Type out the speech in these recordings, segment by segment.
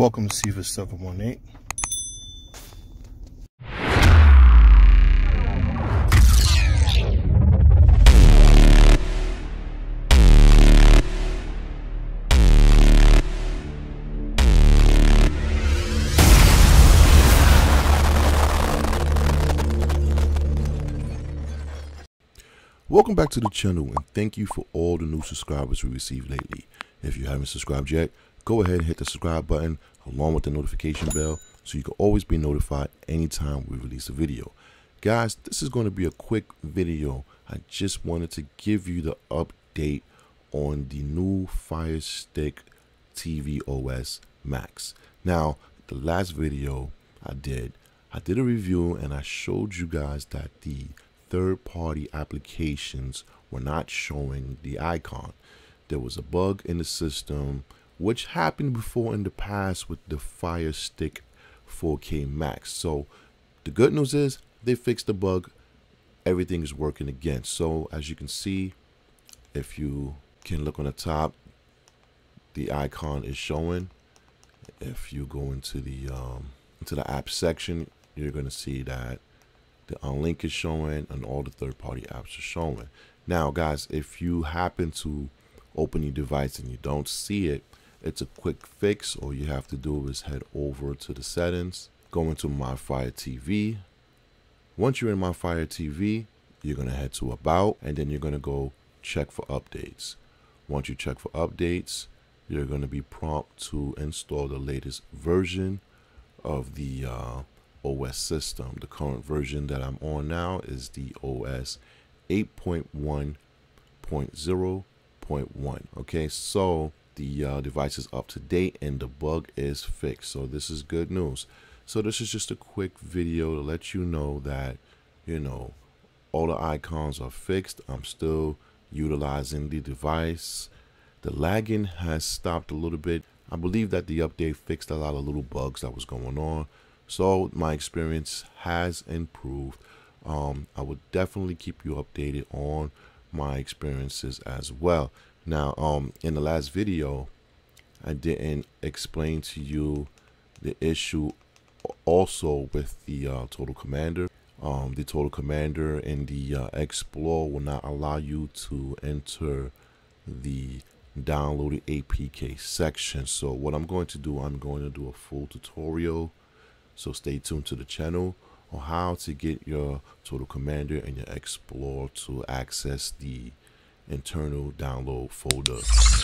Welcome to Cephas 718. Welcome back to the channel and thank you for all the new subscribers we received lately. If you haven't subscribed yet, go ahead and hit the subscribe button along with the notification bell so you can always be notified anytime we release a video. Guys, this is going to be a quick video. I just wanted to give you the update on the new Fire Stick TV OS Max. Now, the last video I did, I did a review and I showed you guys that the third-party applications were not showing the icon. There was a bug in the system, which happened before in the past with the Fire Stick 4K Max. So the good news is they fixed the bug. Everything is working again. So as you can see, if you can look on the top, the icon is showing. If you go into the um, into the app section, you're going to see that the unlink is showing and all the third-party apps are showing. Now, guys, if you happen to open your device and you don't see it, it's a quick fix. All you have to do is head over to the settings, go into My Fire TV. Once you're in My Fire TV, you're going to head to About, and then you're going to go check for updates. Once you check for updates, you're going to be prompted to install the latest version of the uh, OS system. The current version that I'm on now is the OS 8.1.0.1. Okay, so the uh, device is up to date and the bug is fixed. So this is good news. So this is just a quick video to let you know that, you know, all the icons are fixed. I'm still utilizing the device. The lagging has stopped a little bit. I believe that the update fixed a lot of little bugs that was going on. So my experience has improved. Um, I would definitely keep you updated on my experiences as well. Now, um, in the last video, I didn't explain to you the issue also with the uh, Total Commander. Um, the Total Commander and the uh, Explore will not allow you to enter the downloaded APK section. So what I'm going to do, I'm going to do a full tutorial so stay tuned to the channel on how to get your Total Commander and your Explorer to access the internal download folder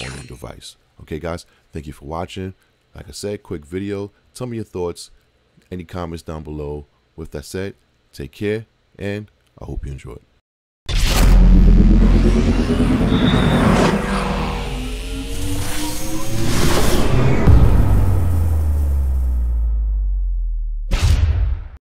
on your device. Okay, guys, thank you for watching. Like I said, quick video. Tell me your thoughts, any comments down below. With that said, take care, and I hope you enjoyed.